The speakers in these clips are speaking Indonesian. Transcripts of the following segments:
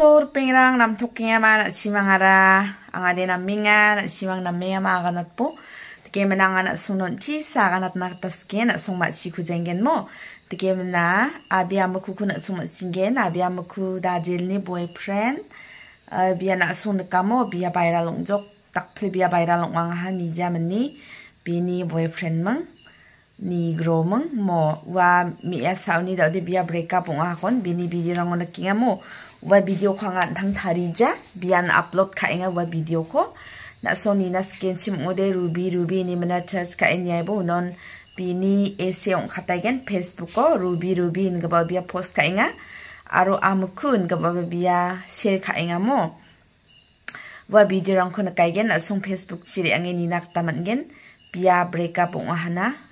Lor pengrang nam toking ama na simang ara ang ade na minga na simang na minga ma ganat po tike menang na sunon chi sa ganat na tasken na sung ma si ku jengen mo tike mena abi am ku ku na sung ma singen abi am ku da jil ni boyfriend. Sung na kamo biya bayra long jok tak phe biya long wang ha ni jaman ni bini boyfriend mang ni gro mang mo wa mi ya sa ni da de biya break up ong akon bini bidi rang na kinga mo. Wa video ko nga thang tharija bian upload ka inga wa video ko. Na so ni na skin sim ode ruby ruby ni mana church ka inya bo non bini ese ong khatagen facebook ko ruby ruby nga ba bia post ka inga. Aro amkun nga ba bia share ka inga mo. Wa video rang ko na kaigen na song facebook chiri ange ni nak taman gen bia break up ong hana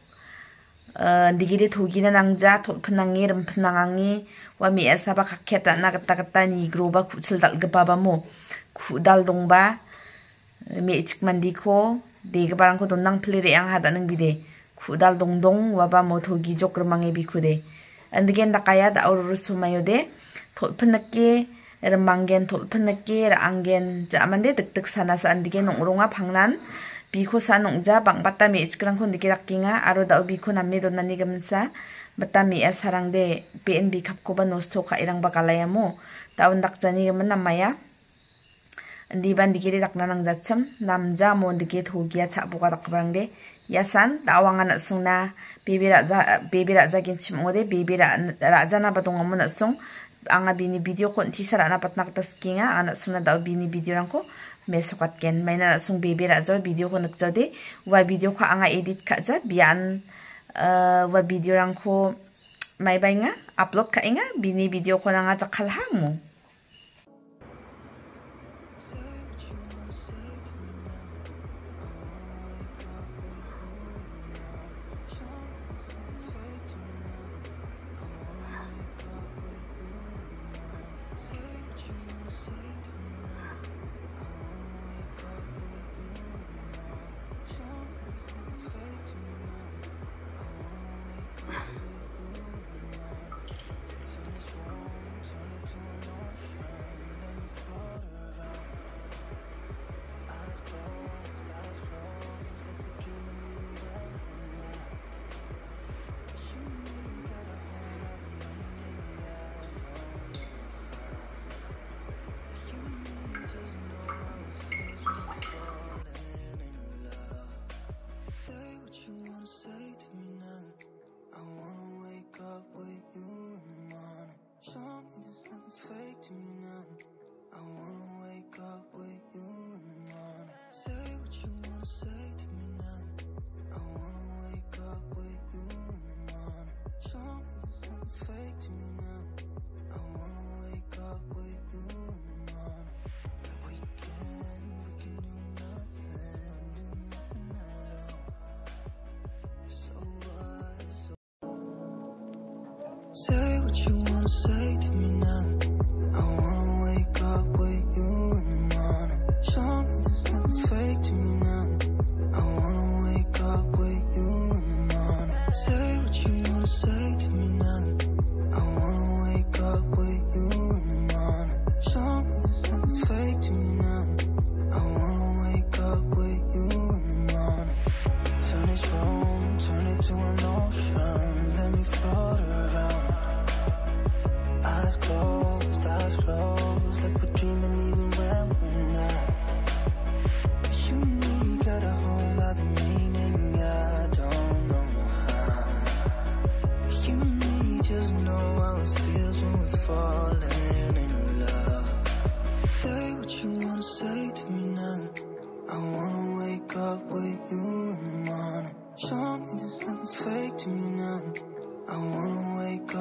ja nga ba ma chi ja mo de na bini video rang ko na ke na suna ba nga ga na phai nga bini page on post ka nga ko bang aman derang share ka ing jok digire thogi na nang ja thot phnangi ram phnangangi wa mi asa ba khakheta na kata kata ni gro ba khu chil dal ga ba ba mo khu dal dong ba mi chik mandi ko dega barang ko don nang pli re ang hada nang bide khudal dong dong wa ba mo thogi jok ramange bi khude andgen da kaya da aur sumayo de thot phnake ramangen thot phnake ra angen ja sa sa ja bang bata me chkrang khon dike rakinga aro da bi ko namme don nani gamsa bata me asarang de pnb khap ko ba nosto irang ba kalaya mo taun dak jani gaman namaya di ban dikiri tak nanang jacham. Namja mon dikit hogia cha boga tak bangde yasan dawangan sungna bebi raja bebi raja gin chimode bebi raja na badong amon sung anga bini video kon ti sara na patnak ta skinga ana suna da bini video rangko mesokat ken. Maina sung bebi raja video ko nakjade wa video ko anga edit ka ja bian wa video rangko mai bainga upload ka inga. Bini video ko nanga jakal hamu Say what you wanna say to me Eyes closed, eyes closed, like we're dreaming even when we're not. You and me got a whole lot of meaning, I don't know how. You and me just know how it feels when we're falling in love. Say what you wanna say to me now. I wanna wake up with you in the morning. Show me there's nothing fake to me now. I wanna wake up